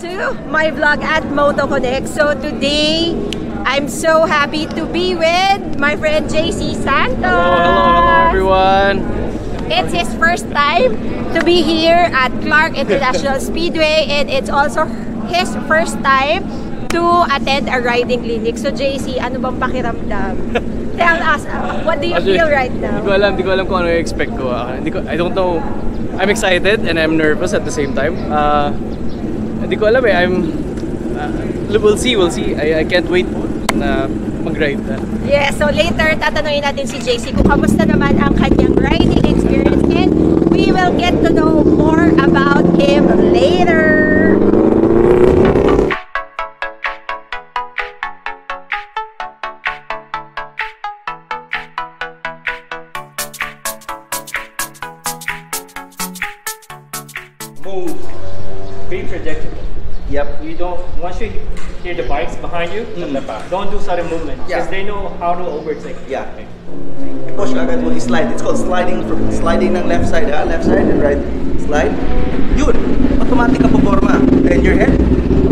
to my vlog at Moto Connect. So today, I'm so happy to be with my friend JC Santos. Hello, hello, hello everyone. It's his first time to be here at Clark International Speedway and it's also his first time to attend a riding clinic. So JC, ano bang pakiramdam? Tell us, uh, what do you Actually, feel right now? Hindi ko alam, hindi ko alam kung ano yung expect ko. Ah, hindi ko. I don't know. I'm excited and I'm nervous at the same time. Uh, hindi ko alam eh. I'm uh, we'll see, we'll see. I, I can't wait na mag-ride. Uh, Yeah, so later tatanungin natin si JC kung kamusta naman ang kanyang riding experience and we will get to know more about him later. move, be predictable. Yep. You don't once you hear the bikes behind you, mm-hmm. don't do sudden movement because Yeah. they know how to overtake. Yeah. Push agad mo slide. It's called sliding from sliding ng left side ha, left side and right. Slide. Yun. Automatic ka puporma. And your head,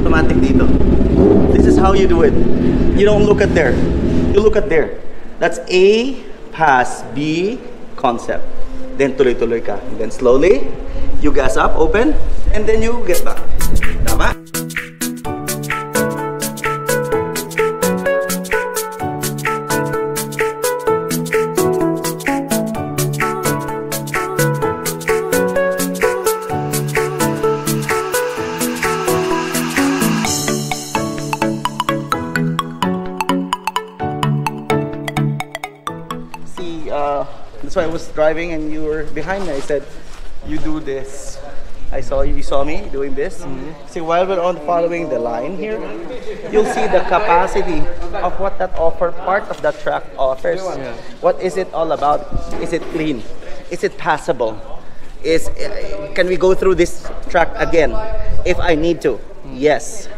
automatic dito. This is how you do it. You don't look at there. You look at there. That's A pass B concept. Then tuloy-tuloy ka. And then slowly, you gas up, open, and then you get back. Tama? see, uh, that's why I was driving and you were behind me. I said, you do this. I saw you, you saw me doing this. See, while we're on following the line here, you'll see the capacity of what that offer, part of that track offers. What is it all about? Is it clean? Is it passable? Is uh, can we go through this track again if I need to? Yes.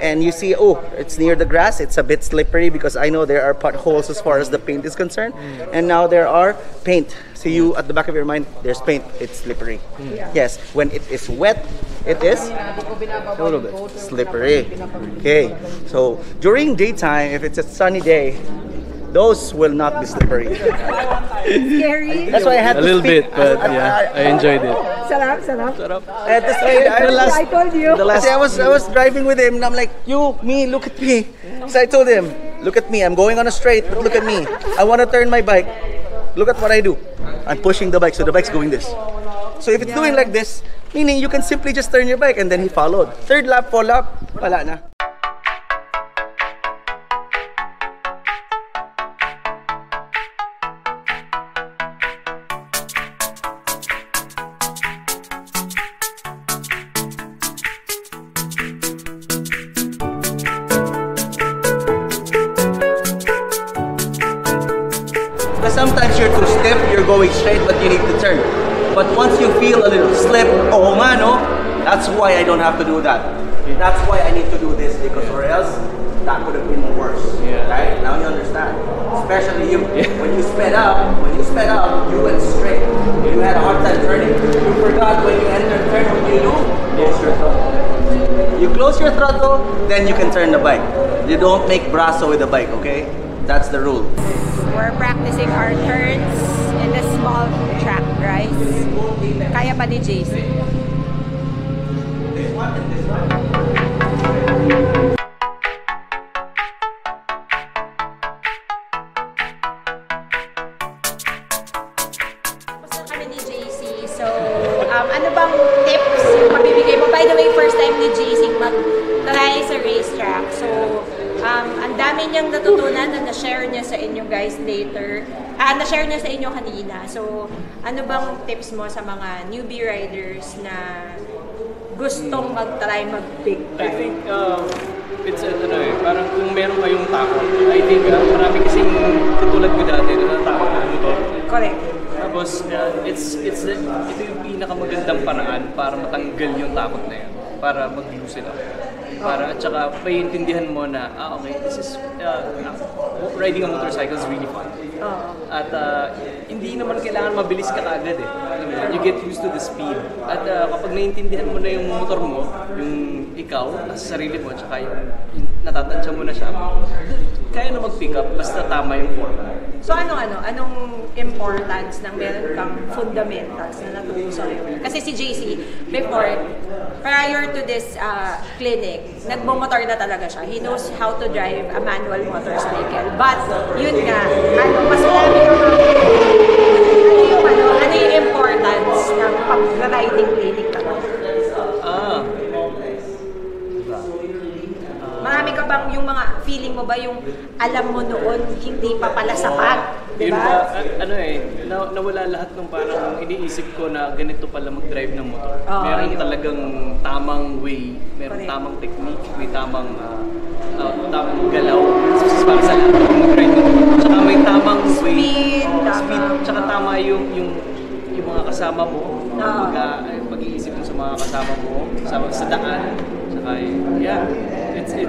And you see, oh, it's near the grass. It's a bit slippery because I know there are potholes as far as the paint is concerned. Mm. And now there are paint. So you, at the back of your mind, there's paint. It's slippery. Mm. Yes. When it is wet, it is a little bit slippery. Okay. So during daytime, if it's a sunny day, those will not be slippery. Scary. That's why I had a to little speak- bit, but yeah, I enjoyed it. Sarap, sarap. I had to say, I, The last- I told you. The last, I was I was driving with him and I'm like, you, me, look at me. So I told him, look at me. I'm going on a straight, but look at me. I want to turn my bike. Look at what I do. I'm pushing the bike, so the bike's going this. So if it's doing like this, meaning you can simply just turn your bike and then he followed. Third lap, fourth lap, wala na. Going straight, but you need to turn. But once you feel a little slip, oh mano, that's why I don't have to do that. That's why I need to do this because or else that could have been worse. Yeah. Right? Now you understand. Especially you. When you sped up, when you sped up, you went straight. You had a hard time turning. You forgot when you enter turn, what do you do? Close your throttle. You close your throttle, then you can turn the bike. You don't make brasso with the bike, okay? That's the rule. We're practicing our turns in the small track, guys. Kaya pa ni JC. This one and this one. By the way, first time ni JC mag-try sa racetrack. So, um, ang dami niyang natutunan na na-share niya sa inyo guys later. Ah, na-share niya sa inyo kanina. So, ano bang tips mo sa mga newbie riders na gustong mag-try mag-big I time? think um, it's ano eh, parang kung meron kayong takot, I think uh, marami kasing katulad ko dati na natakot na motor. Correct. Tapos uh, it's it's ito yung pinakamagandang paraan para matanggal yung takot na yun, para mag-loosen up. Para at saka maiintindihan mo na, ah okay, this is, uh, riding a motorcycle is really fun. Oo. At uh, hindi naman kailangan mabilis ka kaagad eh. You get used to the speed. At uh, kapag naiintindihan mo na yung motor mo, yung ikaw, sa sarili mo, tsaka yung, yung natatansya mo na siya, kaya na mag-pick up basta tama yung form. So ano ano, anong importance ng meron kang fundamentals na natuto sa? Kasi si JC, before, prior to this uh, clinic, nagmumotor na talaga siya. He knows how to drive a manual motorcycle. But, yun nga, ano, mas marami kang ano yung ano, ano yung importance ng pag-riding clinic talaga? Ah, Marami ka bang yung mga feeling mo ba yung alam mo noon hindi pa pala sapat? Di yun ba? ano eh, na, nawala lahat ng parang iniisip ko na ganito pala mag-drive ng motor. Oo, meron yun. talagang tamang way, meron Correct. tamang technique, may tamang ah, ah, tamang galaw para sa lahat ng mag-drive ng motor. Tsaka may tamang way, Speed, Oo, tama. speed, tsaka tama yung, yung, yung mga kasama mo, Oo. pag, ah, pag-iisip mo sa mga kasama mo, sa, sa daan, tsaka yeah, it's, it,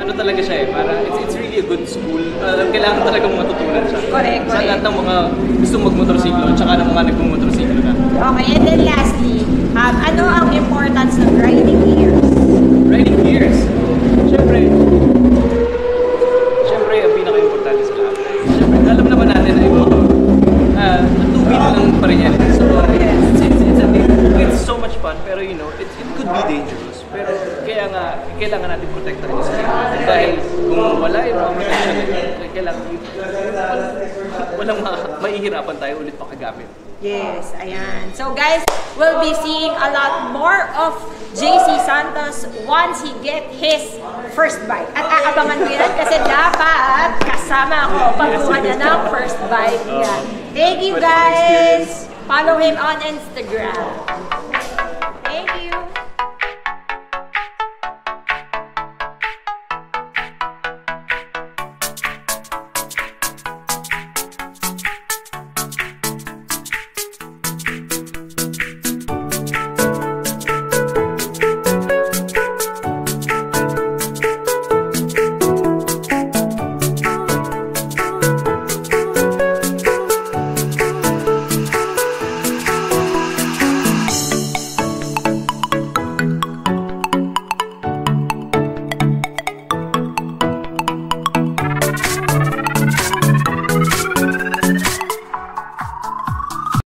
ano talaga siya eh, parang it's, it's really a good school. Uh, kailangan talagang matutunan siya. Correct, Sa correct. lahat ng mga gustong magmotorsiklo, tsaka ng mga nagmumotorsiklo na. Okay, and then lastly, um, ano ang importance ng riding gears? Riding gears. Siyempre, siyempre ang pinaka-importante sa lahat. Siyempre, alam naman natin na ito, uh, two-wheel lang pa rin yan. So, it's, it's, it's, a thing. it's so much fun, pero you know, it, it could be dangerous. Pero kaya nga, kailangan natin protektahan yung sarili. Dahil kung wala yung mga protection, eh, kailangan, walang ma mahihirapan tayo ulit makagamit. Yes, ayan. So guys, we'll be seeing a lot more of JC Santos once he get his first bike. At aabangan ko yan kasi dapat kasama ako pagkuha niya ng first bike niya. Thank you guys! Follow him on Instagram.